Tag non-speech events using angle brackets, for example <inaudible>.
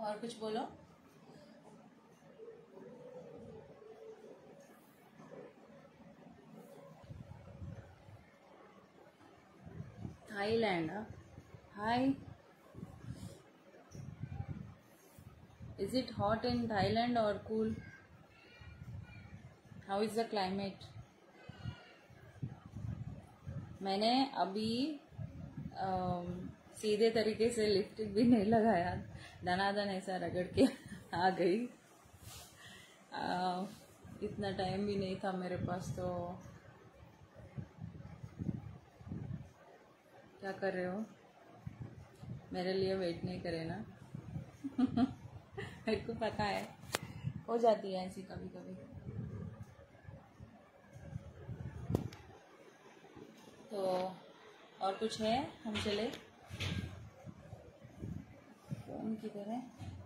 और कुछ बोलो। Thailand hi is it hot in Thailand और cool how is the climate मैंने अभी आ, सीधे तरीके से लिफ्ट भी नहीं लगाया। दनादन ऐसा रगड़ के आ गई। आ, इतना टाइम भी नहीं था मेरे पास तो। क्या कर रहे हो? मेरे लिए वेट नहीं करे ना। <laughs> मेरे को पता है। हो जाती है ऐसी कभी कभी तो और कुछ है? हम चले। 気でね。